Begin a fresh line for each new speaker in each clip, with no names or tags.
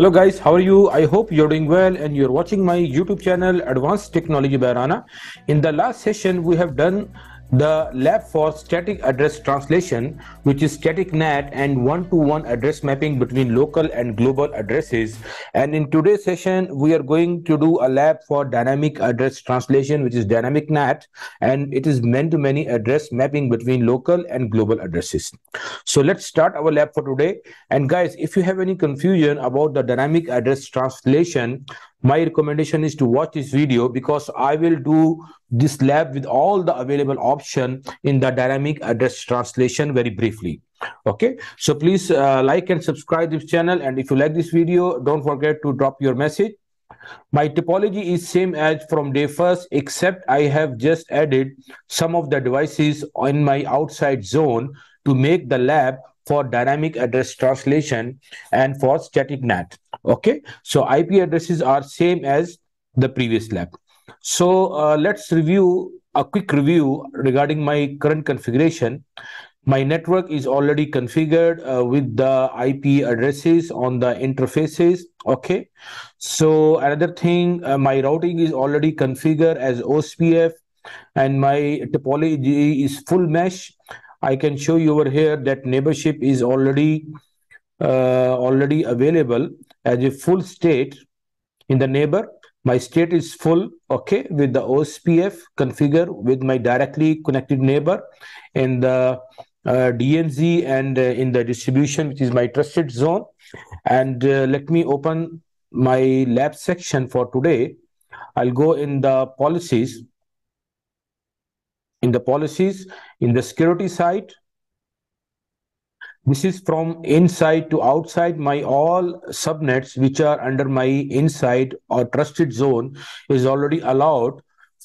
Hello guys, how are you? I hope you're doing well and you're watching my YouTube channel Advanced Technology by Rana. In the last session, we have done the lab for static address translation which is static NAT and one-to-one -one address mapping between local and global addresses. And in today's session we are going to do a lab for dynamic address translation which is dynamic NAT and it is many-to-many address mapping between local and global addresses. So let's start our lab for today. And guys if you have any confusion about the dynamic address translation my recommendation is to watch this video because I will do this lab with all the available option in the dynamic address translation very briefly. Okay, so please uh, like and subscribe this channel. And if you like this video, don't forget to drop your message. My topology is same as from day first, except I have just added some of the devices in my outside zone to make the lab for dynamic address translation and for static NAT. Okay, so IP addresses are same as the previous lab. So uh, let's review a quick review regarding my current configuration. My network is already configured uh, with the IP addresses on the interfaces. Okay, so another thing, uh, my routing is already configured as OSPF and my topology is full mesh I can show you over here that neighborship is already uh, already available as a full state in the neighbor. My state is full, okay, with the OSPF configure with my directly connected neighbor in the uh, DMZ and uh, in the distribution, which is my trusted zone. And uh, let me open my lab section for today. I'll go in the policies in the policies in the security side. This is from inside to outside. My all subnets which are under my inside or trusted zone is already allowed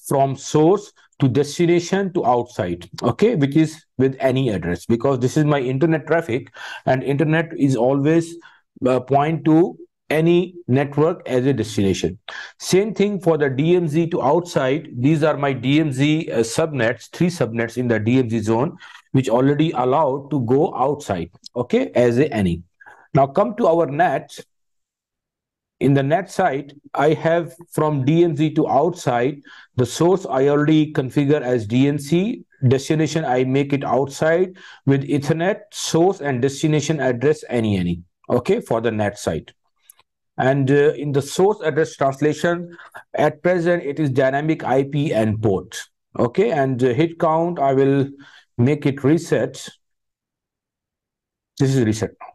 from source to destination to outside okay which is with any address because this is my internet traffic and internet is always uh, point to any network as a destination. Same thing for the DMZ to outside. These are my DMZ uh, subnets, three subnets in the DMZ zone, which already allowed to go outside, okay, as a any. Now come to our NAT. In the NAT side, I have from DMZ to outside, the source I already configure as DMZ, destination I make it outside with Ethernet, source and destination address any any, okay, for the NAT side. And uh, in the source address translation, at present, it is dynamic IP and port. Okay, and uh, hit count, I will make it reset. This is reset now.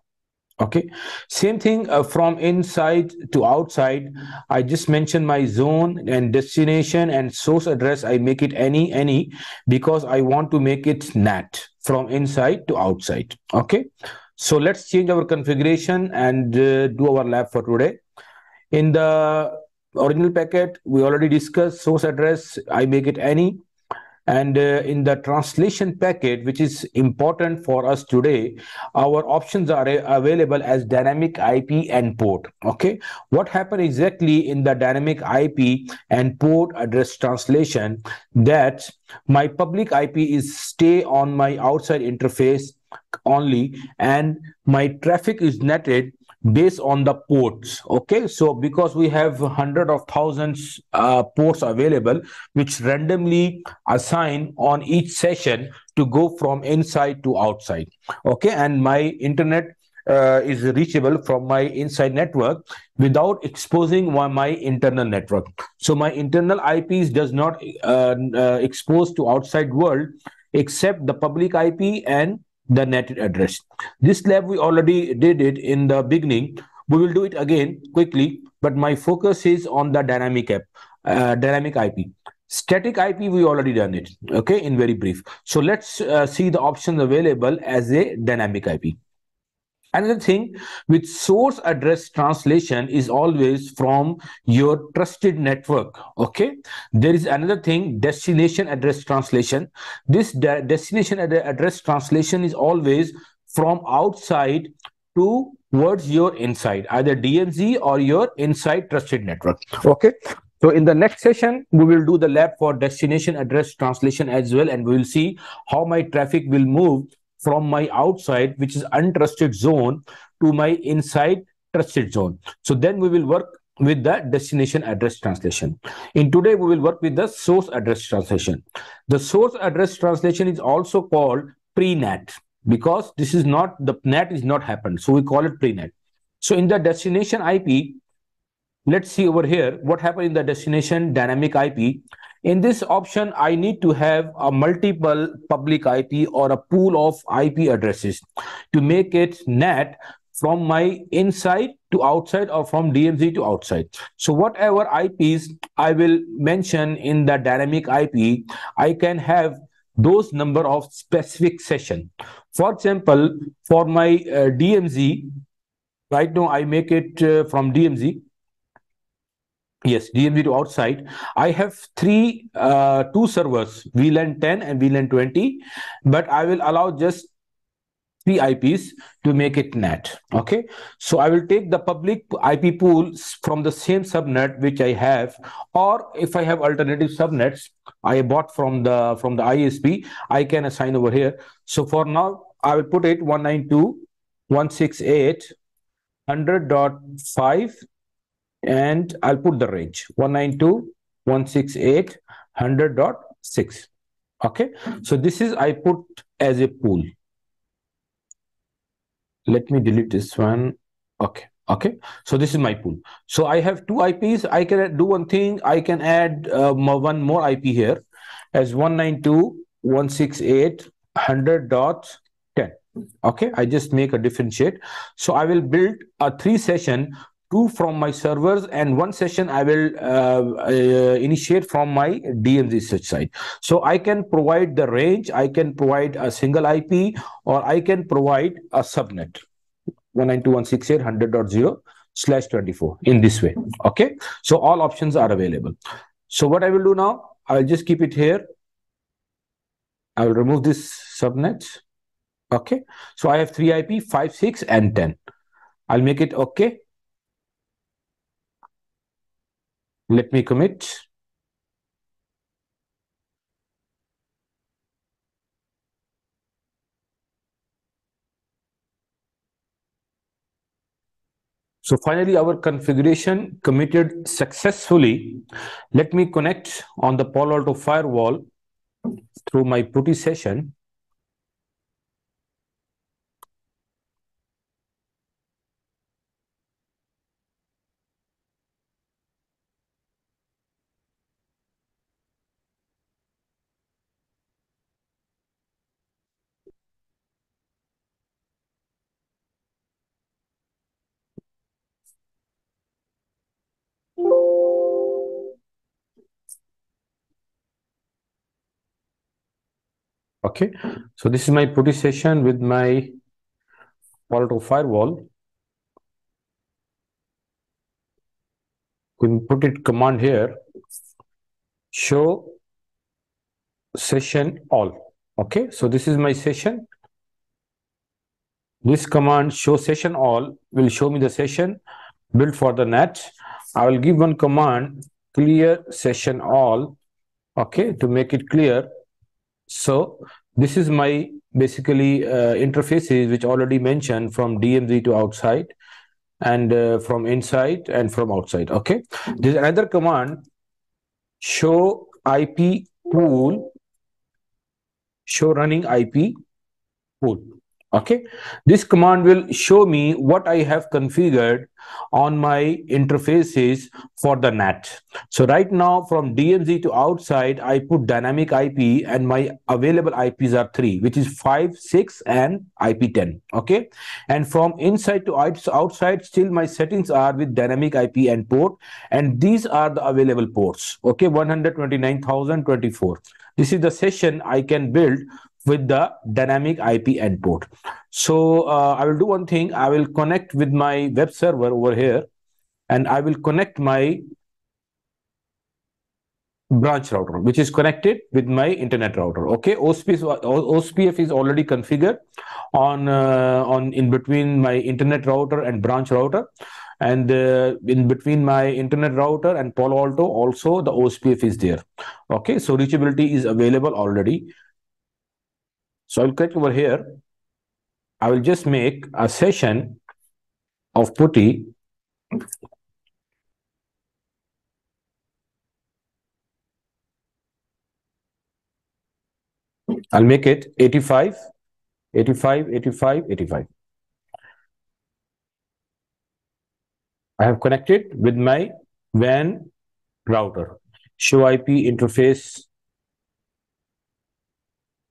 Okay, same thing uh, from inside to outside. I just mentioned my zone and destination and source address. I make it any, any, because I want to make it NAT from inside to outside. Okay, so let's change our configuration and uh, do our lab for today. In the original packet, we already discussed source address. I make it any. And uh, in the translation packet, which is important for us today, our options are available as dynamic IP and port. Okay. What happened exactly in the dynamic IP and port address translation that my public IP is stay on my outside interface only and my traffic is netted based on the ports okay? So because we have hundred of thousands uh, ports available which randomly assign on each session to go from inside to outside okay? And my internet uh, is reachable from my inside network without exposing my internal network. So my internal ips does not uh, uh, expose to outside world except the public ip and the netted address. This lab, we already did it in the beginning. We will do it again quickly, but my focus is on the dynamic app, uh, dynamic IP. Static IP, we already done it, okay, in very brief. So let's uh, see the options available as a dynamic IP. Another thing with source address translation is always from your trusted network. Okay. There is another thing, destination address translation. This de destination ad address translation is always from outside to towards your inside, either DMZ or your inside trusted network. Okay. So in the next session, we will do the lab for destination address translation as well, and we will see how my traffic will move from my outside, which is untrusted zone, to my inside trusted zone. So then we will work with the destination address translation. In today, we will work with the source address translation. The source address translation is also called pre-NAT because this is not, the NAT is not happened. So we call it pre-NAT. So in the destination IP, let's see over here what happened in the destination dynamic IP. In this option, I need to have a multiple public IP or a pool of IP addresses to make it NAT from my inside to outside or from DMZ to outside. So whatever IPs I will mention in the dynamic IP, I can have those number of specific session. For example, for my uh, DMZ, right now I make it uh, from DMZ, yes dmz to outside. I have three uh, two servers vlan 10 and vlan 20 but i will allow just three ips to make it nat okay? So i will take the public ip pools from the same subnet which i have or if i have alternative subnets i bought from the from the isp i can assign over here. So for now i will put it 192 168 100.5 and I'll put the range 192.168.100.6. Okay, so this is I put as a pool. Let me delete this one. Okay, okay. So this is my pool. So I have two IPs. I can do one thing. I can add uh, one more IP here as 192.168.100.10. Okay, I just make a differentiate. So I will build a three session two from my servers and one session I will uh, uh, initiate from my DMZ switch side. So I can provide the range, I can provide a single IP or I can provide a subnet 192.168.100.0 slash 24 in this way. Okay. So all options are available. So what I will do now, I'll just keep it here. I will remove this subnet. Okay. So I have three IP, 5, 6 and 10. I'll make it okay. Let me commit. So finally, our configuration committed successfully. Let me connect on the Palo Alto firewall through my PuTTY session. Okay, so this is my PuTTY session with my Palo firewall. We can put it command here, show session all. Okay, so this is my session. This command show session all will show me the session built for the net. I will give one command clear session all, okay, to make it clear. So this is my basically uh, interfaces which already mentioned from DMZ to outside and uh, from inside and from outside. Okay. There's another command show IP pool, show running IP pool. Okay, this command will show me what I have configured on my interfaces for the NAT. So right now from DMZ to outside, I put dynamic IP and my available IPs are three, which is five, six, and IP10. Okay, and from inside to outside, still my settings are with dynamic IP and port, and these are the available ports. Okay, 129,024. This is the session I can build with the dynamic IP and port. So uh, I will do one thing. I will connect with my web server over here and I will connect my branch router, which is connected with my internet router. Okay, OSPF, OSPF is already configured on uh, on in between my internet router and branch router, and uh, in between my internet router and Palo Alto also the OSPF is there. Okay, so reachability is available already. So I'll click over here. I will just make a session of putty I'll make it 85, 85, 85, 85. I have connected with my WAN router. Show IP interface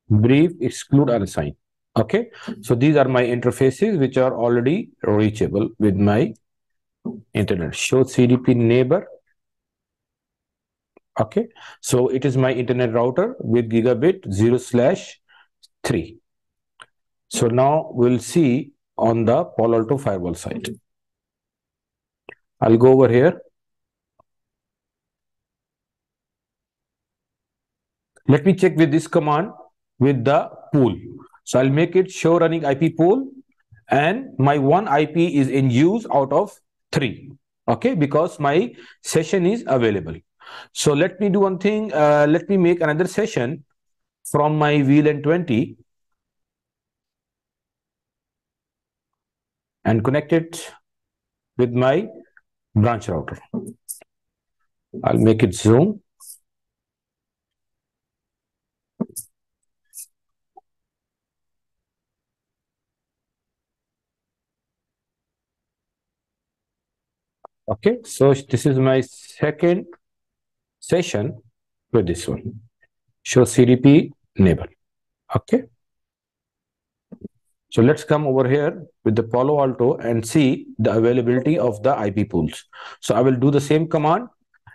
brief exclude unassigned. Okay, so these are my interfaces which are already reachable with my internet. Show CDP neighbor. Okay? So it is my internet router with gigabit 0 slash 3 so now we'll see on the Palo Alto firewall side I'll go over here. Let me check with this command with the pool so I'll make it show running IP pool and my one IP is in use out of three okay because my session is available so let me do one thing. Uh, let me make another session from my VLAN 20 and connect it with my branch router. I'll make it zoom. Okay, so this is my second session with this one. Show CDP neighbor. Okay. So let's come over here with the Palo Alto and see the availability of the IP pools. So I will do the same command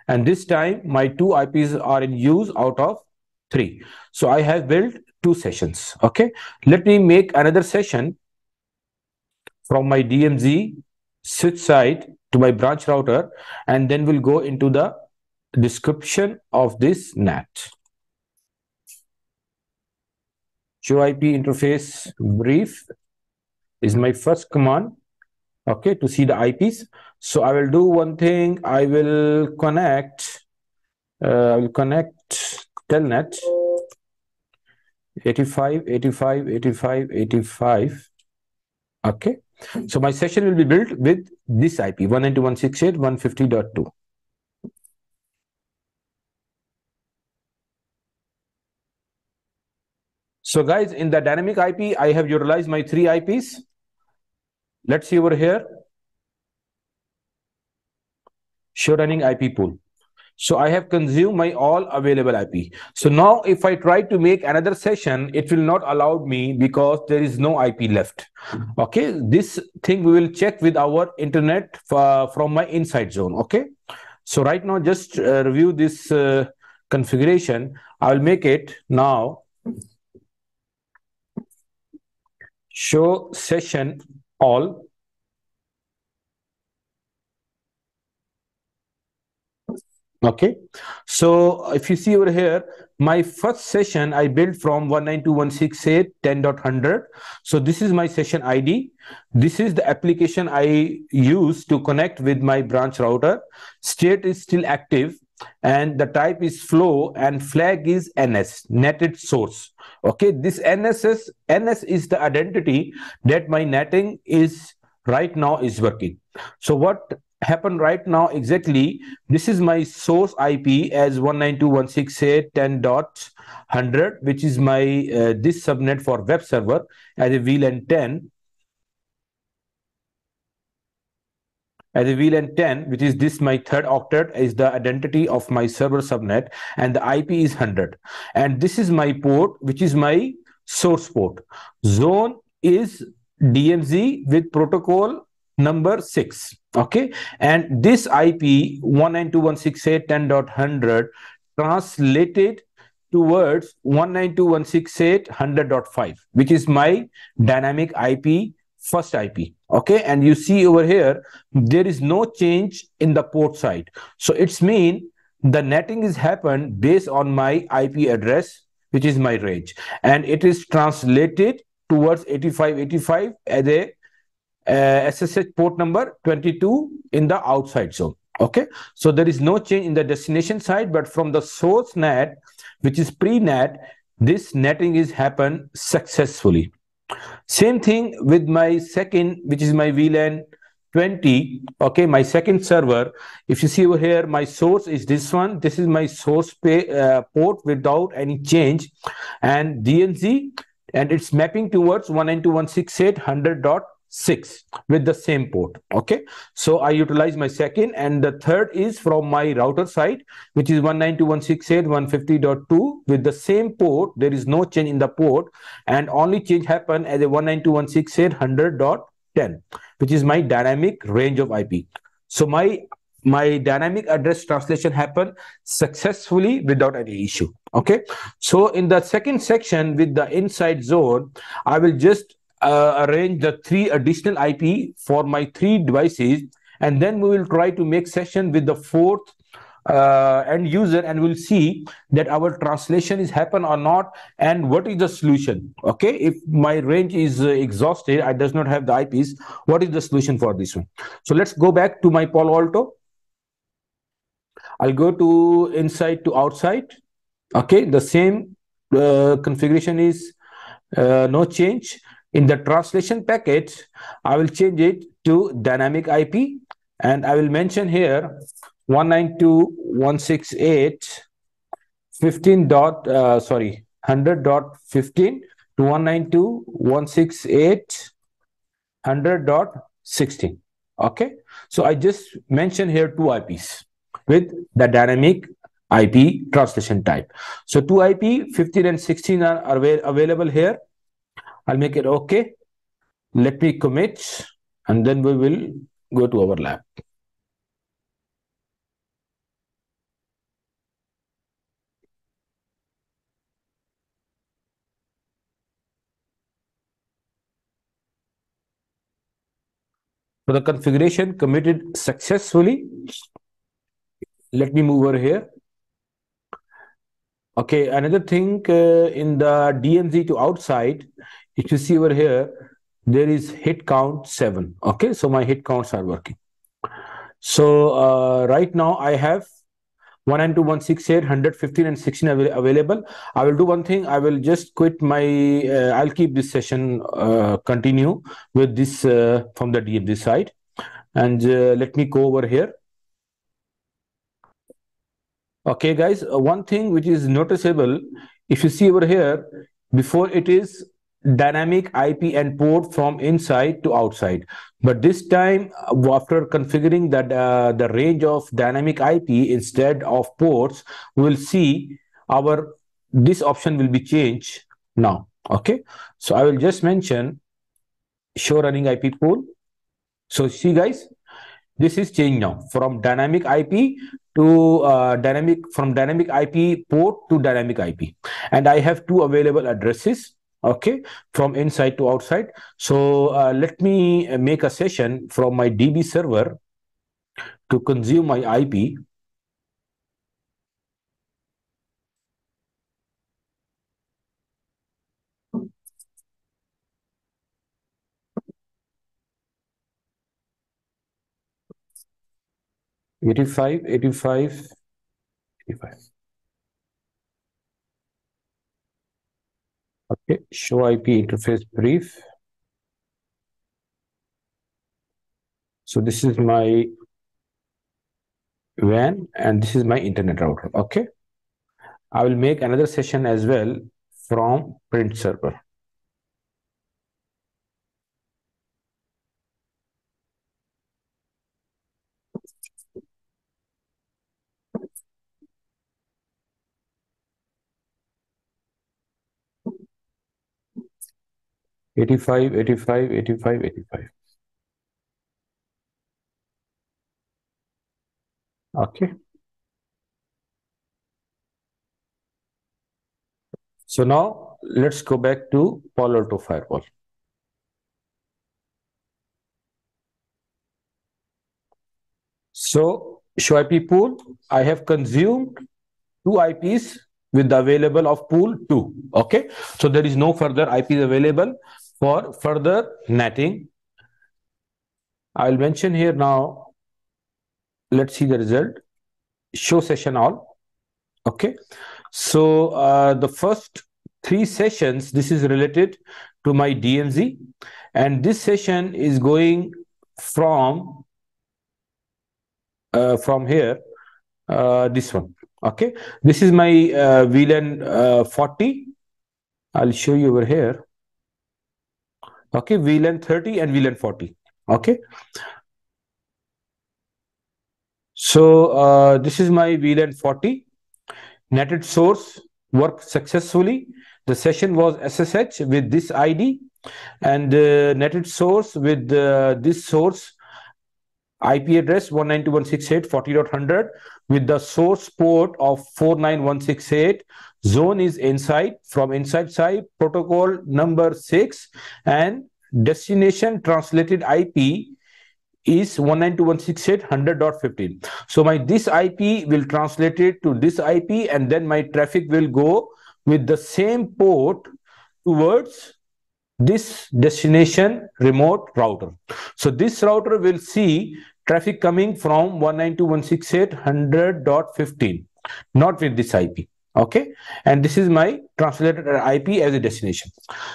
and this time my two IPs are in use out of three. So I have built two sessions. Okay. Let me make another session from my DMZ switch side to my branch router and then we'll go into the description of this NAT. Show IP interface brief is my first command, okay, to see the IPs. So I will do one thing. I will connect, uh, I will connect telnet 85, 85, 85, 85. Okay. So my session will be built with this IP 192.168.150.2. So guys, in the dynamic IP, I have utilized my three IPs. Let's see over here. Show running IP pool. So I have consumed my all available IP. So now if I try to make another session, it will not allow me because there is no IP left. Okay, this thing we will check with our internet from my inside zone. Okay, so right now just uh, review this uh, configuration. I'll make it now show session all okay? So if you see over here my first session i built from 192.168.10.100 so this is my session id this is the application i use to connect with my branch router. State is still active and the type is flow and flag is ns netted source. Okay? This nss ns is the identity that my netting is right now is working. So what happened right now exactly this is my source ip as 192.168.10.100 which is my uh, this subnet for web server as a vlan 10 as a VLAN 10, which is this my third octet is the identity of my server subnet and the IP is 100. And this is my port, which is my source port. Zone is DMZ with protocol number 6. Okay. And this IP 192.168.10.100 translated towards 192.168.100.5, which is my dynamic IP first IP. Okay, and you see over here, there is no change in the port side. So it's mean the netting is happened based on my IP address, which is my range. And it is translated towards 8585 as a uh, SSH port number 22 in the outside zone. Okay, so there is no change in the destination side, but from the source net, which is pre-net, this netting is happened successfully. Same thing with my second, which is my VLAN 20 okay? My second server. If you see over here my source is this one. This is my source pay, uh, port without any change. And dmz and it's mapping towards 192.168.100.6 with the same port okay? So i utilize my second and the third is from my router side which is 192.168.150.2 with the same port there is no change in the port and only change happen as a 192.168.100.10 which is my dynamic range of ip so my my dynamic address translation happened successfully without any issue okay? So in the second section with the inside zone i will just uh, arrange the three additional ip for my three devices and then we will try to make session with the fourth uh, end user and we'll see that our translation is happen or not and what is the solution okay if my range is uh, exhausted i does not have the ips what is the solution for this one so let's go back to my palo alto I'll go to inside to outside. Okay, the same uh, configuration is uh, no change. In the translation package, I will change it to dynamic IP and I will mention here 192.168 15 dot uh, sorry 100.15 to 192.168 100.16 okay so i just mentioned here two ips with the dynamic IP translation type. So two IP 15 and 16 are, are available here. I'll make it okay. Let me commit and then we will go to overlap. So the configuration committed successfully let me move over here okay another thing uh, in the dmz to outside if you see over here there is hit count 7 okay so my hit counts are working. So uh, right now i have 1 and 2 168 115 and 16 av available. I will do one thing. I will just quit my uh, i'll keep this session uh, continue with this uh, from the dmz side. And uh, let me go over here. Okay, guys, uh, one thing which is noticeable, if you see over here, before it is dynamic IP and port from inside to outside. But this time, uh, after configuring that uh, the range of dynamic IP instead of ports, we'll see our this option will be changed now. Okay, so I will just mention show running IP pool. So see guys, this is changed now from dynamic IP to uh, dynamic from dynamic IP port to dynamic IP. And I have two available addresses, okay, from inside to outside. So uh, let me make a session from my DB server to consume my IP. Eighty-five, eighty-five, eighty-five. Okay, show IP interface brief. So this is my WAN and this is my internet router. Okay. I will make another session as well from print server. 85, 85, 85, 85. Okay. So now let's go back to Palo Alto Firewall. So show IP pool, I have consumed two IPs with the available of pool 2. Okay. So there is no further IPs available for further netting. I'll mention here now, let's see the result, show session all. Okay, so uh, the first three sessions, this is related to my DMZ and this session is going from uh, from here uh, this one. Okay. This is my uh, VLAN uh, 40 I'll show you over here okay VLAN 30 and VLAN 40 okay. So uh, this is my VLAN 40 netted source worked successfully. The session was SSH with this ID and uh, netted source with uh, this source IP address 192.168.40.100 with the source port of 49168. Zone is inside from inside side protocol number 6 and destination translated IP is 192.168.100.15. So my this IP will translate it to this IP and then my traffic will go with the same port towards this destination remote router. So this router will see traffic coming from 192.168.100.15, not with this IP. Okay, and this is my translated IP as a destination.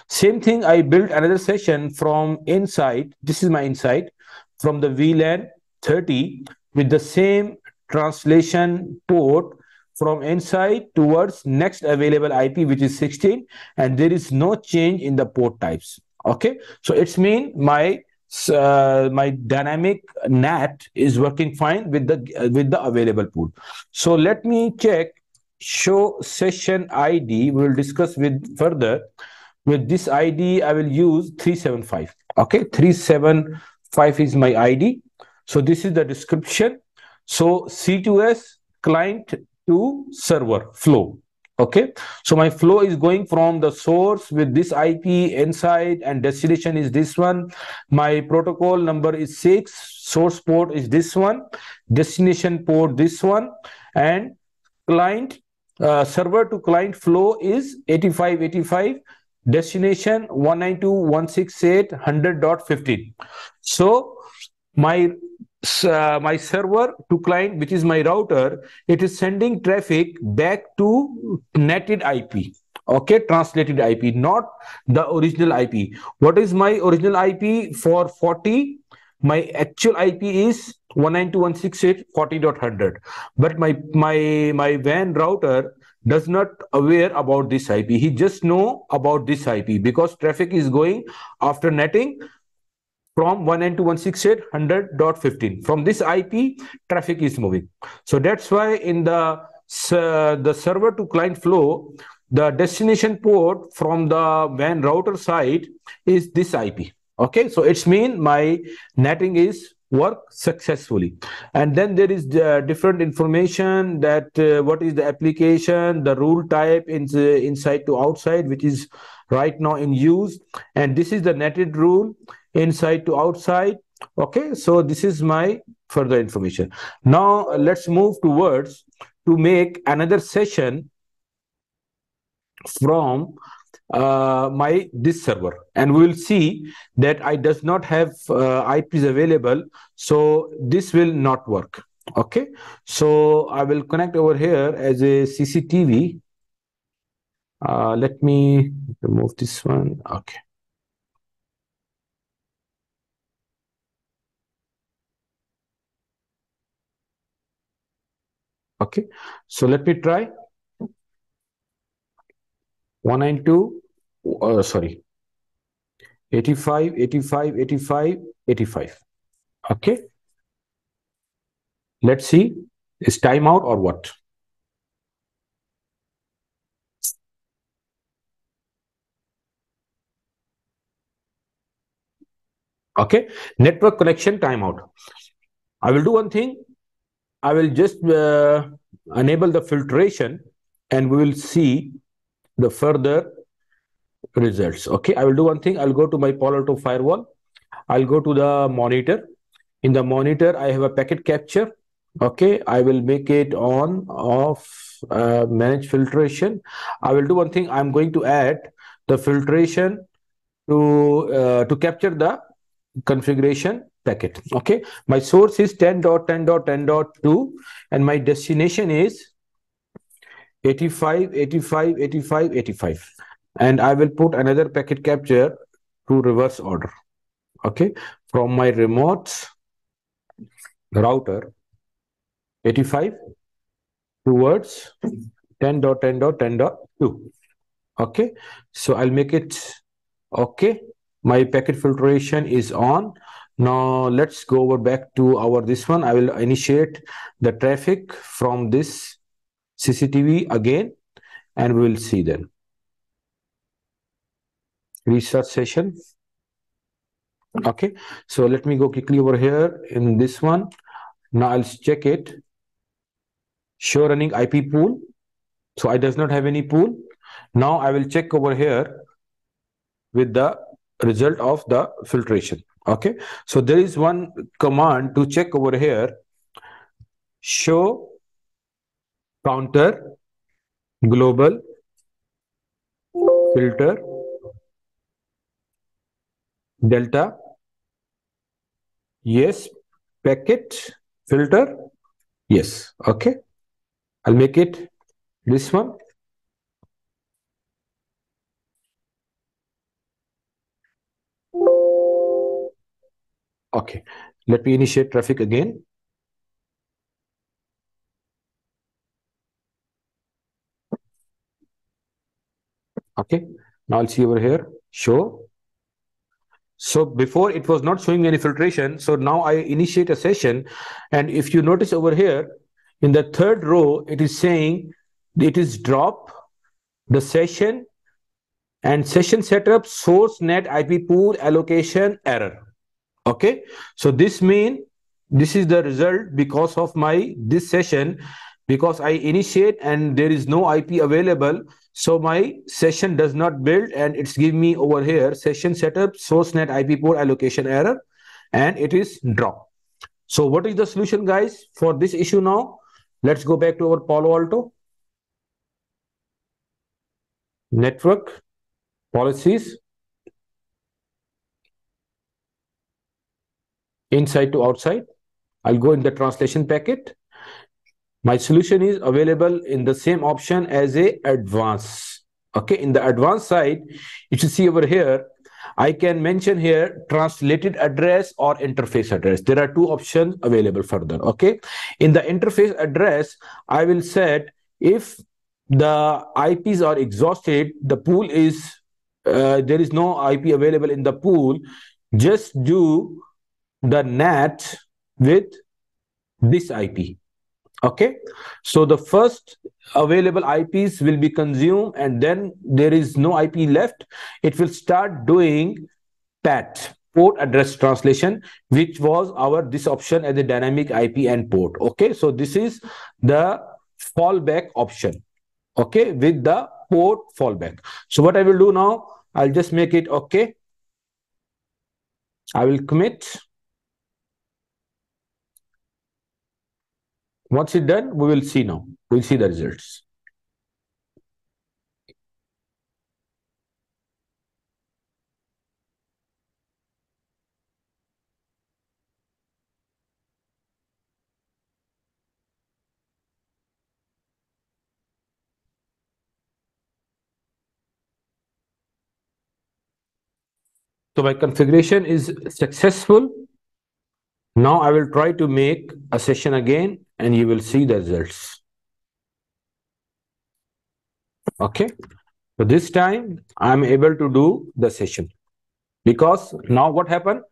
Same thing, I built another session from inside. This is my inside from the VLAN 30 with the same translation port from inside towards next available IP, which is 16, and there is no change in the port types. Okay, so it's mean my uh, my dynamic NAT is working fine with the uh, with the available pool. So let me check show session ID. We will discuss with further. With this ID, I will use 375. Okay, 375 is my ID. So this is the description. So C2S client to server flow. Okay, so my flow is going from the source with this IP inside and destination is this one. My protocol number is six, source port is this one, destination port this one, and client uh, server to client flow is 8585 destination 192.168.100.15 so my uh, my server to client, which is my router, it is sending traffic back to netted IP. Okay, translated IP, not the original IP. What is my original IP for 40? My actual IP is 192.168.40.100. But my my my WAN router does not aware about this IP. He just know about this IP because traffic is going after netting from 192.168.100.15. From this IP, traffic is moving. So that's why in the, uh, the server to client flow, the destination port from the WAN router side is this IP. Okay, so it's mean my netting is work successfully and then there is uh, different information that uh, what is the application the rule type in the inside to outside which is right now in use and this is the netted rule inside to outside. Okay so this is my further information. Now let's move towards to make another session from uh, my this server. And we will see that I does not have uh, IPs available so this will not work. Okay so I will connect over here as a CCTV uh, let me remove this one. Okay Okay, so let me try 192, uh, sorry, 85, 85, 85, 85. Okay, let's see, is timeout or what? Okay, network connection timeout. I will do one thing. I will just uh, enable the filtration and we will see the further results. Okay, I will do one thing. I'll go to my Palo Alto firewall. I'll go to the monitor. In the monitor, I have a packet capture. Okay, I will make it on, off, uh, manage filtration. I will do one thing. I'm going to add the filtration to uh, to capture the configuration packet. Okay, my source is 10.10.10.2 and my destination is 85, 85, 85, 85. And I will put another packet capture to reverse order. okay from my remote router 85 towards 10.10.10.2 okay so i'll make it okay my packet filtration is on now let's go over back to our this one. I will initiate the traffic from this cctv again and we will see then. Research session. Okay. So let me go quickly over here in this one. Now i'll check it. Show running ip pool. So i does not have any pool. Now i will check over here with the result of the filtration okay. So there is one command to check over here. Show counter global filter delta yes packet filter yes. Okay. I'll make it this one okay let me initiate traffic again okay now i'll see over here show so before it was not showing any filtration. So now I initiate a session. And if you notice over here, in the third row, it is saying it is drop the session and session setup source net IP pool allocation error. Okay. So this mean this is the result because of my this session because I initiate and there is no IP available. So my session does not build and it's giving me over here session setup source net IP port allocation error and it is drop. So what is the solution guys for this issue now? Let's go back to our Palo Alto. Network policies. Inside to outside. I'll go in the translation packet my solution is available in the same option as a advanced okay in the advanced side you should see over here I can mention here translated address or interface address. There are two options available further. Okay. In the interface address, I will set if the IPs are exhausted, the pool is, uh, there is no IP available in the pool, just do the NAT with this IP. Okay, so the first available IPs will be consumed and then there is no IP left. It will start doing PAT, port address translation, which was our this option as a dynamic IP and port. Okay, so this is the fallback option. Okay, with the port fallback. So what I will do now, I'll just make it okay. I will commit Once it's done, we will see now. We'll see the results. So my configuration is successful. Now I will try to make a session again and you will see the results. Okay. So this time I'm able to do the session because now what happened?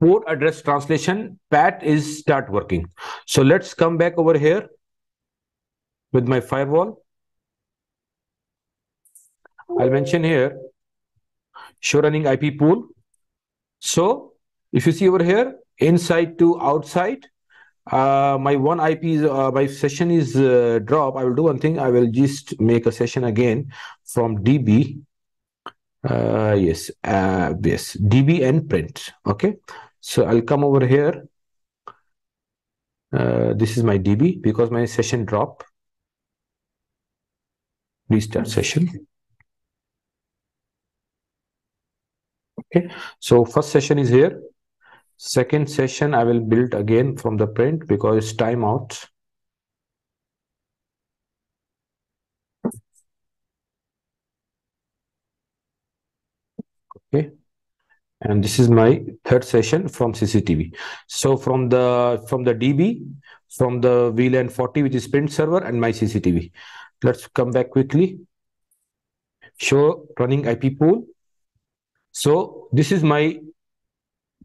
Port address translation PAT is start working. So let's come back over here with my firewall. I'll mention here show running IP pool. So if you see over here, inside to outside, uh, my one IP is, uh, my session is uh, drop. I will do one thing. I will just make a session again from DB. Uh, yes, uh, yes, DB and print. Okay, so I'll come over here. Uh, this is my DB because my session drop. Restart session. Okay, so first session is here. Second session, I will build again from the print because it's timeout. Okay. and this is my third session from CCTV. So from the from the DB, from the VLAN 40, which is print server, and my CCTV. Let's come back quickly. Show running IP pool. So this is my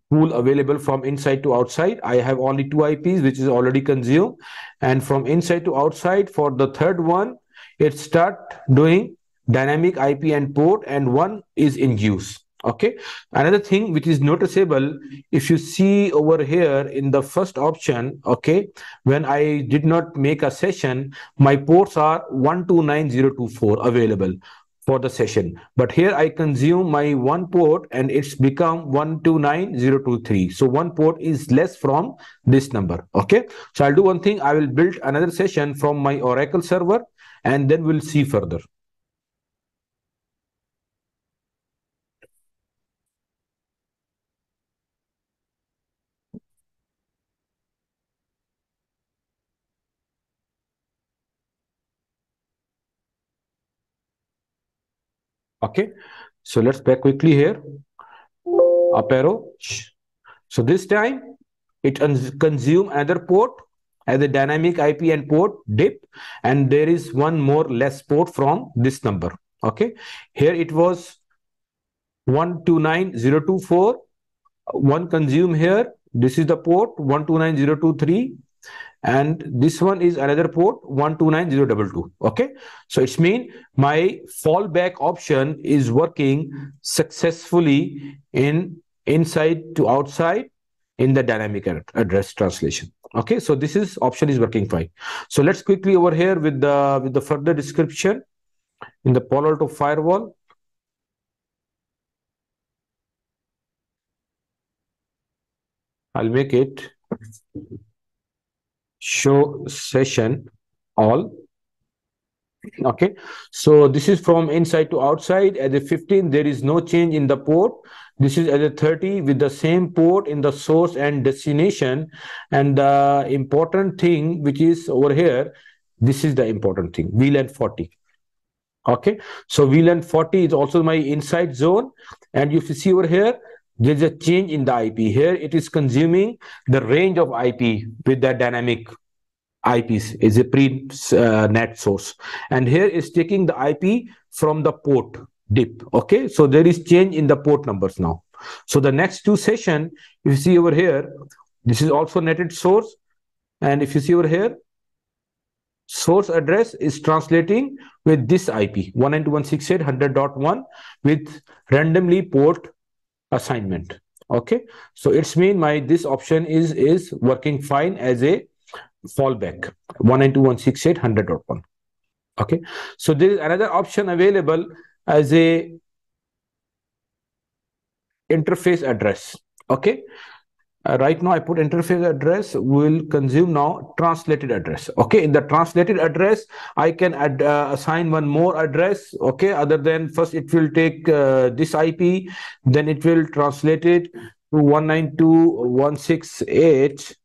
pool available from inside to outside. I have only two IPs, which is already consumed. And from inside to outside, for the third one, it start doing dynamic IP and port, and one is in use okay another thing which is noticeable if you see over here in the first option okay when i did not make a session my ports are 129024 available for the session. But here i consume my one port and it's become 129023 so one port is less from this number okay? So i'll do one thing. I will build another session from my oracle server and then we'll see further Okay, so let's back quickly here. Up arrow. So this time it consume another port as a dynamic IP and port dip, and there is one more less port from this number. Okay, here it was 129024, one consume here. This is the port 129023 and this one is another port 129022 okay? So it's mean my fallback option is working successfully in inside to outside in the dynamic address translation. Okay? So this is option is working fine. So let's quickly over here with the with the further description in the Palo Alto firewall. I'll make it show session all. Okay. So this is from inside to outside. At the 15 there is no change in the port. This is at the 30 with the same port in the source and destination. And the important thing which is over here this is the important thing VLAN 40 okay. So VLAN 40 is also my inside zone. And if you see over here there's a change in the IP. Here it is consuming the range of IP with that dynamic IPs is a pre-net uh, source. And here is taking the IP from the port dip. Okay, so there is change in the port numbers now. So the next two session, if you see over here, this is also netted source. And if you see over here, source address is translating with this IP 192.168.100.1 with randomly port assignment. Okay? So it's mean my this option is is working fine as a fallback. 192.168.100.1 okay? So there is another option available as a interface address. Okay uh, right now I put interface address will consume now translated address. Okay, in the translated address, I can add, uh, assign one more address. Okay, other than first it will take uh, this IP, then it will translate it to 192.168.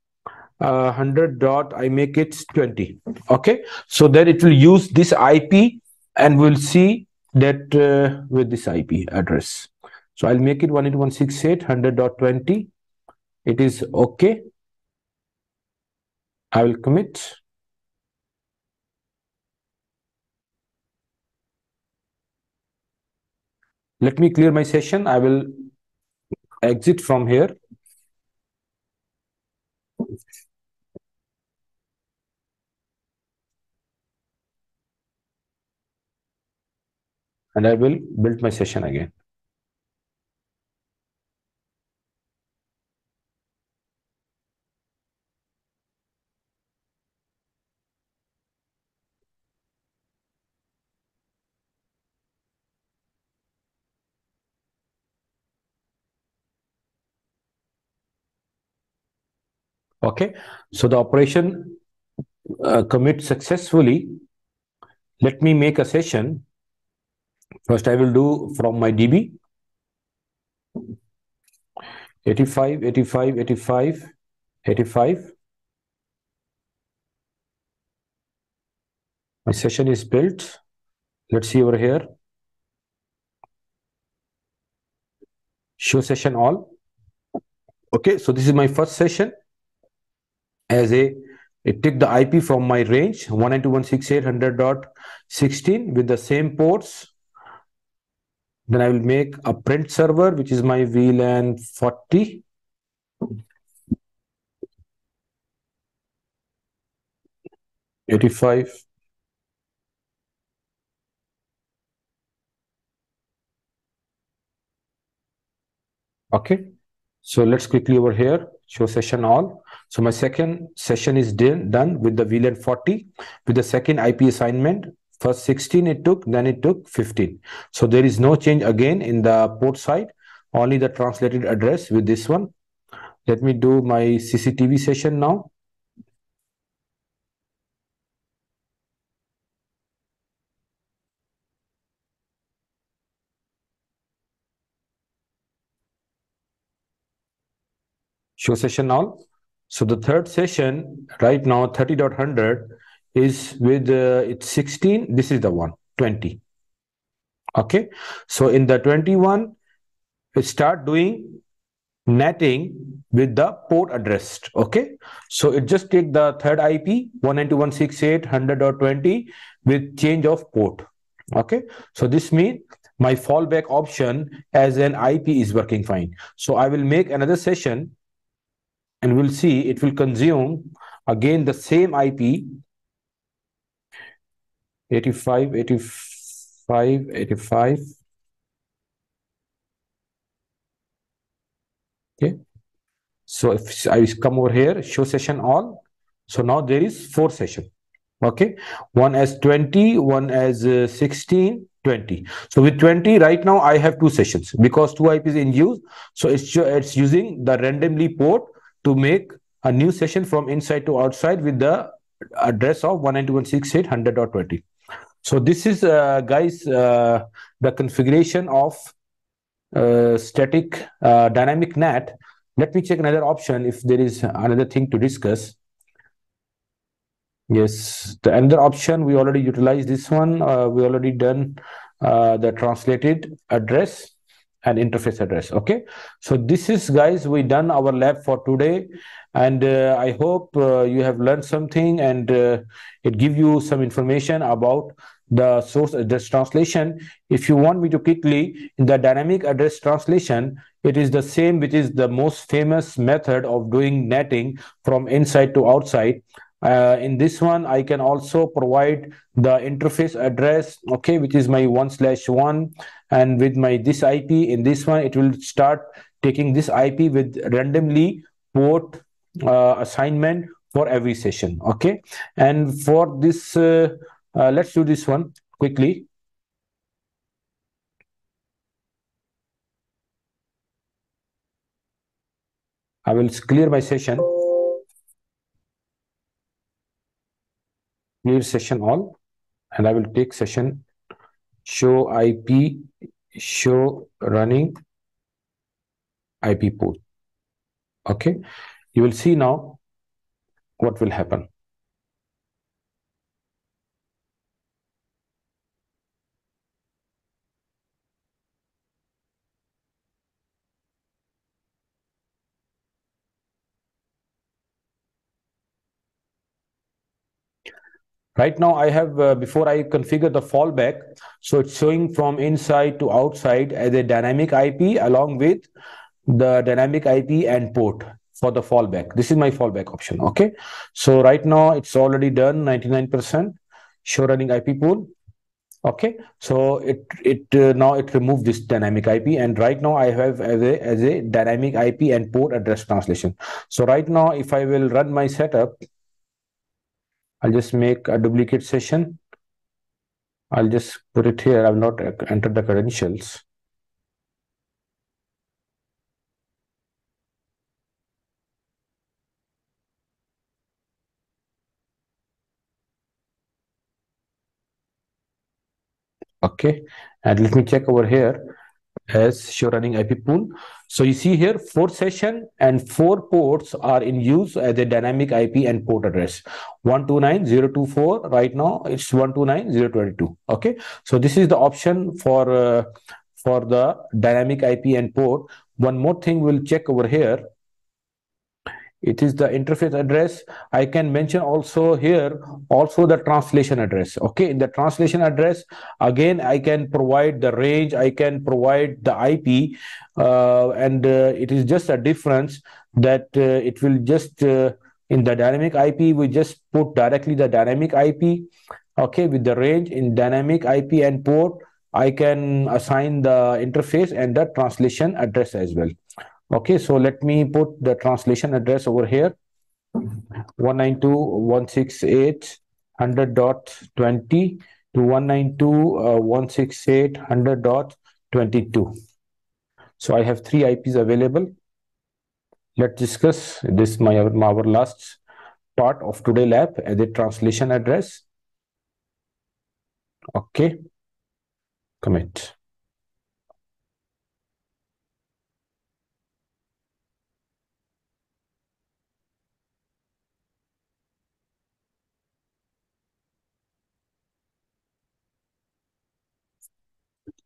Uh, 100 dot I make it 20 okay so then it will use this IP and we'll see that uh, with this IP address so I'll make it 192.168 100.20 it is okay. I will commit. Let me clear my session. I will exit from here. And I will build my session again Okay, so the operation uh, commit successfully. Let me make a session. First, I will do from my DB 85, 85, 85, 85. My session is built. Let's see over here. show session all okay so this is my first session as a it took the ip from my range 192.168.100.16 with the same ports. Then i will make a print server which is my vlan 40 85 okay. So let's quickly over here show session all so my second session is done with the VLAN 40 with the second IP assignment. First 16 it took then it took 15 so there is no change again in the port side only the translated address with this one. Let me do my CCTV session now. Show session now. So the third session right now, 30.100 is with uh, it's 16. This is the one, 20. Okay. So in the 21, we start doing netting with the port address. Okay. So it just take the third IP 192.168.100.20 with change of port. Okay. So this means my fallback option as an IP is working fine. So I will make another session and we'll see it will consume again the same IP 85, 85, 85. Okay. So if I come over here, show session all. So now there is four session. Okay. One as 20, one as uh, 16, 20. So with 20, right now I have two sessions because two IPs in use. So it's, it's using the randomly port to make a new session from inside to outside with the address of 192.168.100.20. So this is, uh, guys, uh, the configuration of uh, static uh, dynamic NAT. Let me check another option if there is another thing to discuss. Yes, the another option, we already utilized this one. Uh, we already done uh, the translated address and interface address okay? So this is guys we done our lab for today. And uh, i hope uh, you have learned something and uh, it give you some information about the source address translation. If you want me to quickly in the dynamic address translation it is the same which is the most famous method of doing netting from inside to outside uh, in this one, I can also provide the interface address, okay, which is my one slash one. And with my this IP in this one, it will start taking this IP with randomly port uh, assignment for every session, okay. And for this, uh, uh let's do this one quickly. I will clear my session. Clear session all and I will take session show IP show running IP pool. Okay, you will see now what will happen. Right now, I have, uh, before I configure the fallback, so it's showing from inside to outside as a dynamic IP along with the dynamic IP and port for the fallback. This is my fallback option, okay? So right now, it's already done 99%, show running IP pool. Okay, so it it uh, now it removed this dynamic IP, and right now I have as a as a dynamic IP and port address translation. So right now, if I will run my setup, I'll just make a duplicate session. I'll just put it here. I've not entered the credentials. Okay, and let me check over here as show running IP pool. So you see here four session and four ports are in use as a dynamic IP and port address. 129.024 right now it's 129.022. Okay, so this is the option for uh, for the dynamic IP and port. One more thing we'll check over here it is the interface address. I can mention also here also the translation address. Okay in the translation address again i can provide the range i can provide the ip uh, and uh, it is just a difference that uh, it will just uh, in the dynamic ip we just put directly the dynamic ip okay with the range in dynamic ip and port i can assign the interface and the translation address as well Okay, so let me put the translation address over here. 192.168.100.20 to 192.168.100.22. So I have three IPs available. Let's discuss this my our last part of today lab as a translation address. Okay, commit.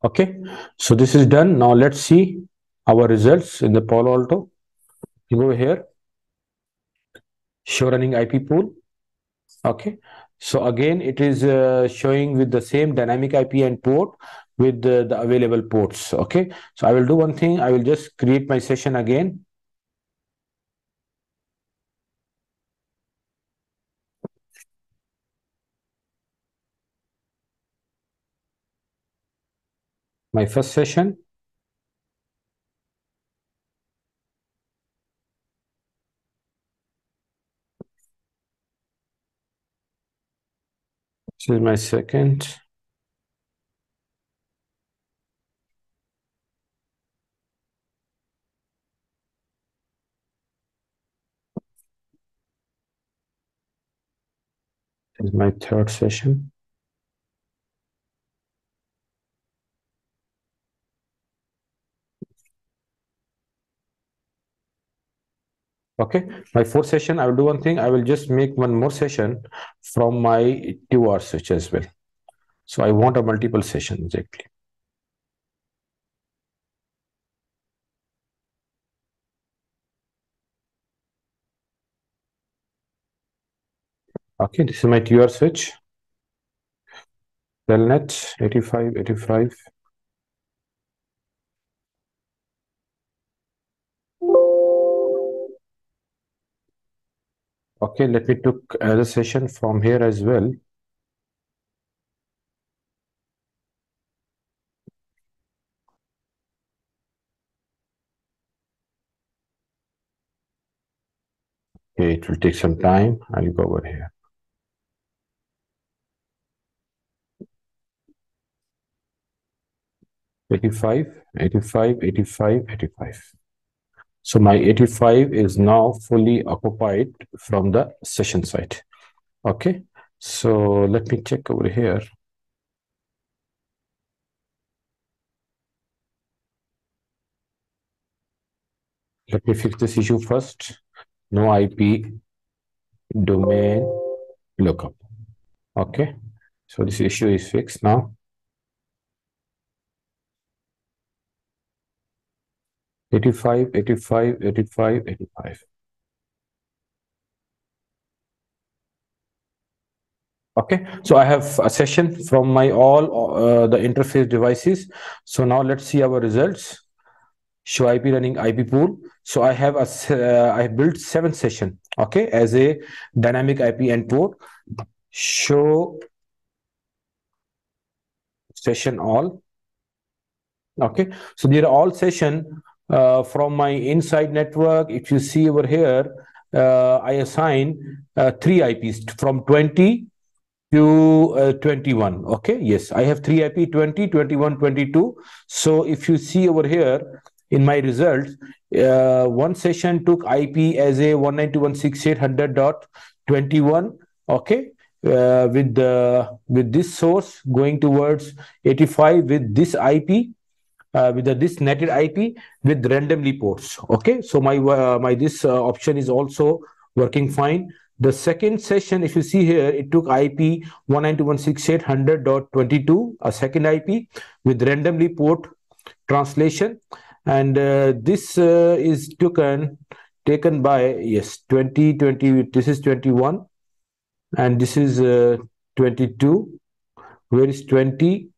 Okay, so this is done. Now let's see our results in the Palo Alto. You go here, show running IP pool. Okay, so again, it is uh, showing with the same dynamic IP and port with the, the available ports. Okay, so I will do one thing. I will just create my session again. My first session. This is my second. This is my third session. Okay, my fourth session, I will do one thing. I will just make one more session from my two hour switch as well. So I want a multiple session exactly. Okay, this is my TUR switch. Telnet 85, 85. Okay, let me took uh, another session from here as well. Okay, it will take some time. I'll go over here. Eighty-five, eighty-five, eighty-five, eighty-five. So my 85 is now fully occupied from the session side. Okay, so let me check over here. Let me fix this issue first. No IP domain lookup. Okay, so this issue is fixed now. 85, 85, 85, 85. Okay, so I have a session from my all uh, the interface devices. So now let's see our results. Show IP running IP pool. So I have a uh, I built seven session. Okay, as a dynamic IP and port. Show session all. Okay, so they are all session uh, from my inside network, if you see over here, uh, I assign uh, three IPs from 20 to uh, 21. Okay, yes, I have three IP 20, 21, 22. So if you see over here in my results, uh, one session took IP as a 192.168.100.21. Okay, uh, with the with this source going towards 85 with this IP uh, with the, this netted IP with randomly ports. Okay, so my uh, my this uh, option is also working fine. The second session, if you see here, it took IP 192.168.100.22, a second IP with randomly port translation and uh, this uh, is taken taken by yes 2020 this is 21 and this is uh, 22 where is 20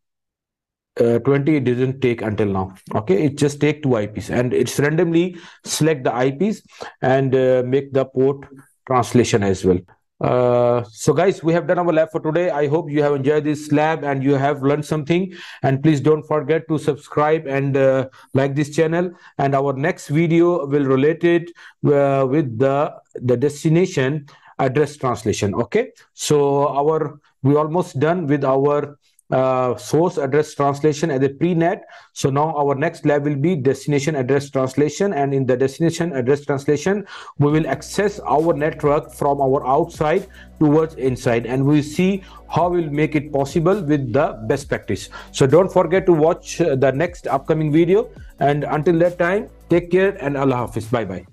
uh, 20 it didn't take until now. Okay? It just take two ips and it's randomly select the ips and uh, make the port translation as well. Uh, so guys we have done our lab for today. I hope you have enjoyed this lab and you have learned something. And please don't forget to subscribe and uh, like this channel. And our next video will relate it uh, with the the destination address translation. Okay? So our we almost done with our uh, source address translation as a pre-net. So now our next lab will be destination address translation. And in the destination address translation, we will access our network from our outside towards inside. And we see how we'll make it possible with the best practice. So don't forget to watch uh, the next upcoming video. And until that time, take care and Allah Hafiz. Bye-bye.